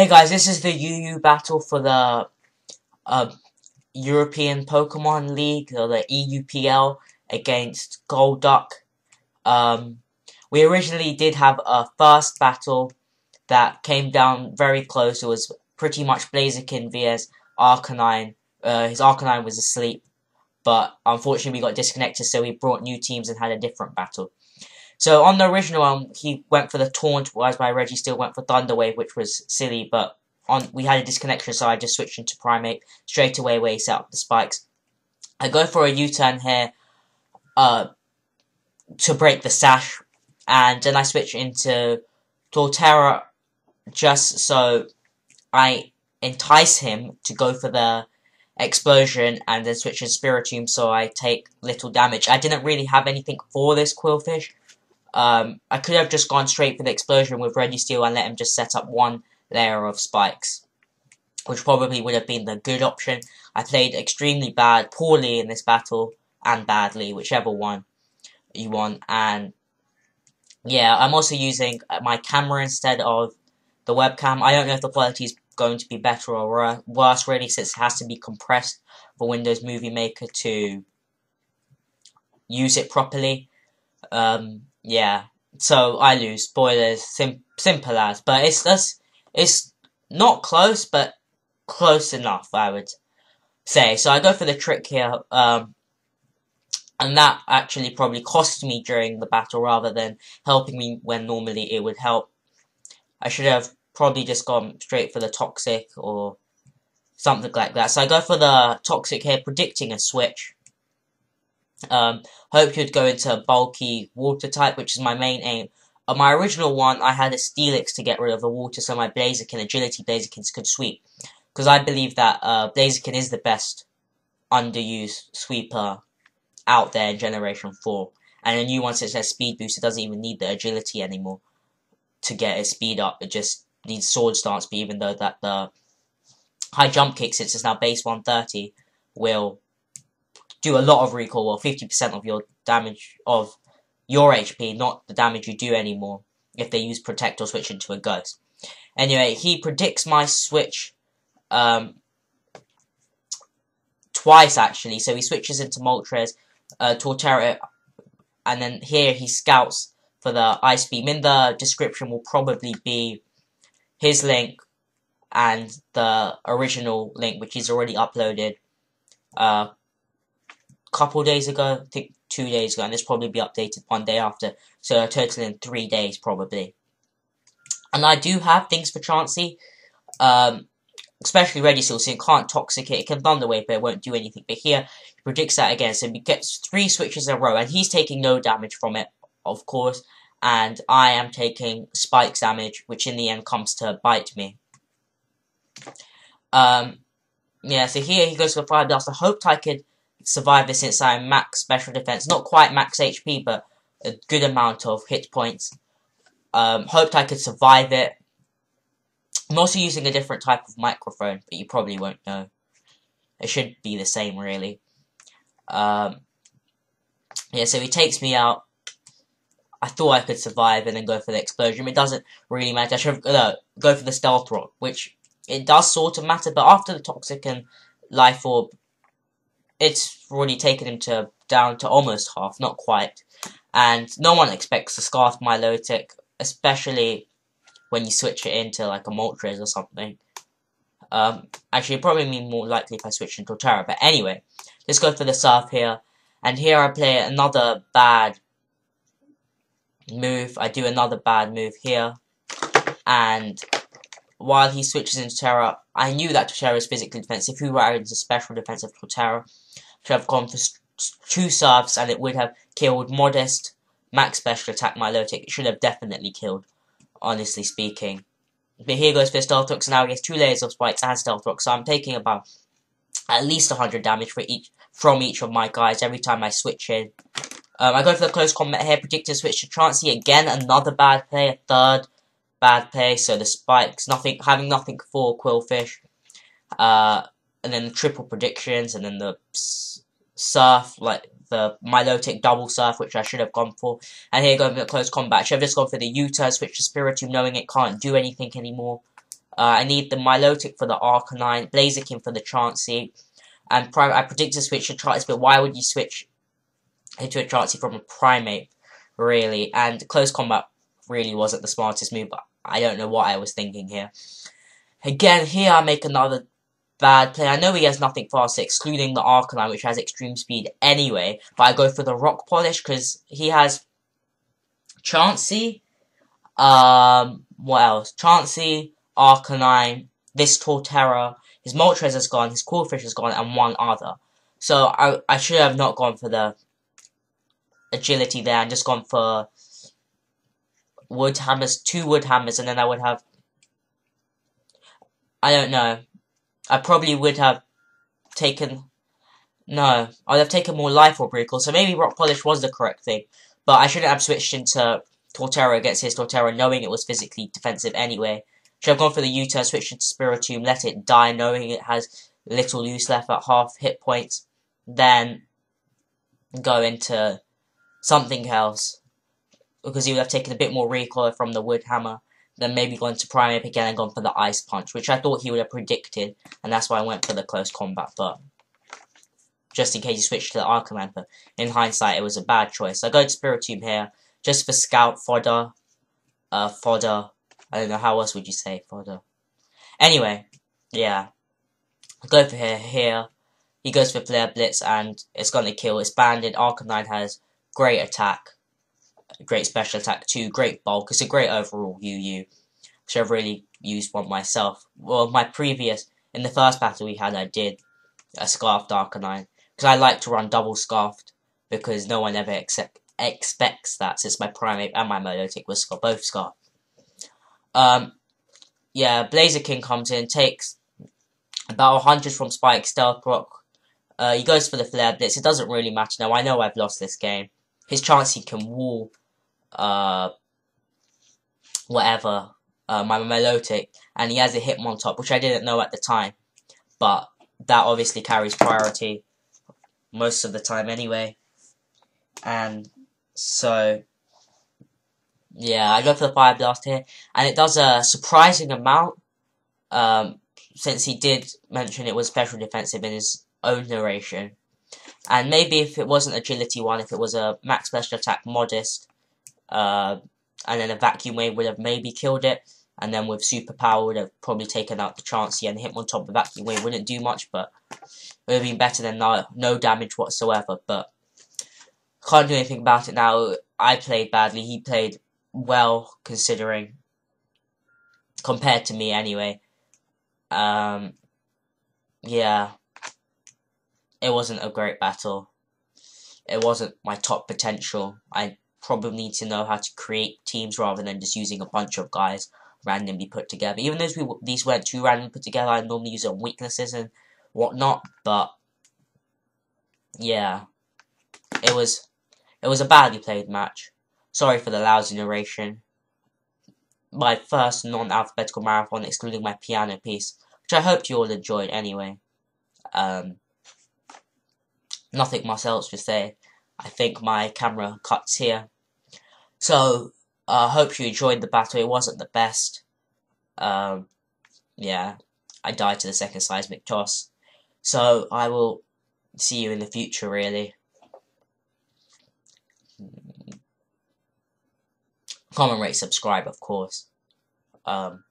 Hey guys, this is the UU battle for the uh, European Pokemon League, or the EUPL, against Golduck. Um, we originally did have a first battle that came down very close. It was pretty much Blaziken vs Arcanine. Uh, his Arcanine was asleep, but unfortunately we got disconnected, so we brought new teams and had a different battle. So on the original one, he went for the taunt, whereas my Reggie still went for Thunder Wave, which was silly, but on we had a disconnection, so I just switched into Primeape straight away where he set up the spikes. I go for a U-turn here uh, to break the sash, and then I switch into Torterra just so I entice him to go for the explosion and then switch in Spiritomb so I take little damage. I didn't really have anything for this Qwilfish, um, I could have just gone straight for the explosion with Registeel and let him just set up one layer of spikes, which probably would have been the good option. I played extremely bad, poorly in this battle, and badly, whichever one you want. And yeah, I'm also using my camera instead of the webcam. I don't know if the quality is going to be better or worse, really, since it has to be compressed for Windows Movie Maker to use it properly. Um, yeah, so I lose. Spoilers, sim- simple as. But it's just, it's not close, but close enough, I would say. So I go for the trick here, um, and that actually probably cost me during the battle rather than helping me when normally it would help. I should have probably just gone straight for the toxic or something like that. So I go for the toxic here, predicting a switch. Um, hope you'd go into bulky water type, which is my main aim. On my original one, I had a Steelix to get rid of the water, so my Blaziken, Agility Blazikens could sweep. Because I believe that uh, Blaziken is the best underused sweeper out there in Generation 4. And a new one such as Speed Boost, it doesn't even need the agility anymore to get its speed up. It just needs Swords Dance, but even though that the high jump kick, since it's now base 130, will do a lot of recoil, or 50% of your damage of your HP, not the damage you do anymore if they use Protect or switch into a Ghost. Anyway, he predicts my switch um, twice actually, so he switches into Moltres, uh, Torterra, and then here he scouts for the Ice Beam. In the description will probably be his link and the original link, which he's already uploaded. Uh, couple days ago, I think two days ago, and this probably be updated one day after, so a total in three days probably. And I do have things for Chansey, um, especially Registeel, so it can't Toxic it, it can Thunder Wave, but it won't do anything. But here, he predicts that again, so he gets three switches in a row, and he's taking no damage from it, of course, and I am taking Spikes damage, which in the end comes to bite me. Um, yeah, so here he goes for Fire Blast. I hoped I could survive this since I'm max special defense. Not quite max HP, but a good amount of hit points. Um, hoped I could survive it. I'm also using a different type of microphone, but you probably won't know. It should be the same, really. Um, yeah, so he takes me out. I thought I could survive and then go for the explosion. It doesn't really matter. I should have, no, go for the stealth rock, which it does sort of matter, but after the toxic and life orb, it's already taken him to down to almost half, not quite. And no one expects a Scarf Milotic, especially when you switch it into like a Moltres or something. Um, actually, probably be more likely if I switch into Terra. But anyway, let's go for the Surf here. And here I play another bad move. I do another bad move here. And while he switches into Terra, I knew that Torterra is physically defensive. He were into special defensive Torterra, should have gone for two surfs and it would have killed Modest, max special attack Milotic. It should have definitely killed, honestly speaking. But here goes for Stealth Rock, so now he has two layers of spikes and Stealth Rock, so I'm taking about at least 100 damage for each from each of my guys every time I switch in. Um, I go for the close combat here, predictor switch to Chansey, again another bad play, a third bad play, so the spikes, nothing, having nothing for Qwilfish, Uh, and then the triple predictions, and then the surf, like the Milotic double surf, which I should have gone for. And here going for close combat. Should have just gone for the U-turn, switch to Spiritomb, knowing it can't do anything anymore. Uh, I need the Milotic for the Arcanine, Blaziken for the Chansey, and I predict to switch to Chansey, but why would you switch into a Chansey from a Primeape, really? And Close Combat really wasn't the smartest move, but I don't know what I was thinking here. Again, here I make another bad play. I know he has nothing fast, excluding the Arcanine, which has extreme speed anyway, but I go for the Rock Polish because he has Chansey, um, what else? Chansey, Arcanine, this Torterra, his Moltres has gone, his Qwilfish has gone, and one other. So I, I should have not gone for the agility there and just gone for wood hammers, two wood hammers, and then I would have. I don't know. I probably would have taken. No, I'd have taken more life orb recoil, so maybe rock polish was the correct thing. But I shouldn't have switched into Torterra against his Torterra, knowing it was physically defensive anyway. Should have gone for the U-turn, switched into Spiritomb, let it die, knowing it has little use left at half hit points. Then go into something else because he would have taken a bit more recoil from the wood hammer than maybe gone to Primeape again and gone for the Ice Punch, which I thought he would have predicted, and that's why I went for the close combat, but just in case he switched to the Arcanine, but in hindsight it was a bad choice. I go to Spiritomb here, just for scout fodder, uh, fodder, I don't know, how else would you say fodder? Anyway, yeah, I go for here, here, he goes for Flare Blitz, and it's gonna kill, it's banded, Arcanine has great attack, great special attack too, great bulk. It's a great overall UU. So I've really used one myself. Well, my previous, in the first battle we had, I did a Scarfed Arcanine. Because I like to run double Scarfed, because no one ever accept, expects that, since my Primeape and my Milotic was both Scarfed. Um, yeah, Blaziken comes in, takes about 100 from Spike Stealth Rock. Uh, he goes for the Flare Blitz. It doesn't really matter now. I know I've lost this game. His Chansey can wall uh, whatever, uh, my Milotic, and he has a Hitmontop, which I didn't know at the time, but that obviously carries priority most of the time anyway, and so, yeah, I go for the Fire Blast here, and it does a surprising amount, um, since he did mention it was special defensive in his own narration. And maybe if it wasn't agility one, if it was a max special attack modest, uh, and then a vacuum wave would have maybe killed it. And then with superpower would have probably taken out the Chansey and Hitmontop of the vacuum wave wouldn't do much, but it would have been better than no, no damage whatsoever. But can't do anything about it now. I played badly. He played well considering compared to me anyway. Um, yeah, it wasn't a great battle. It wasn't my top potential. I probably need to know how to create teams rather than just using a bunch of guys randomly put together. Even though we, these weren't too randomly put together, I normally use on weaknesses and whatnot, but yeah, it was it was a badly played match. Sorry for the lousy narration. My first non-alphabetical marathon, excluding my piano piece, which I hoped you all enjoyed anyway. Um, nothing else to say. I think my camera cuts here. So, I uh, hope you enjoyed the battle. It wasn't the best. Um, yeah, I died to the second seismic toss. So, I will see you in the future, really. Comment, rate, subscribe, of course. Um,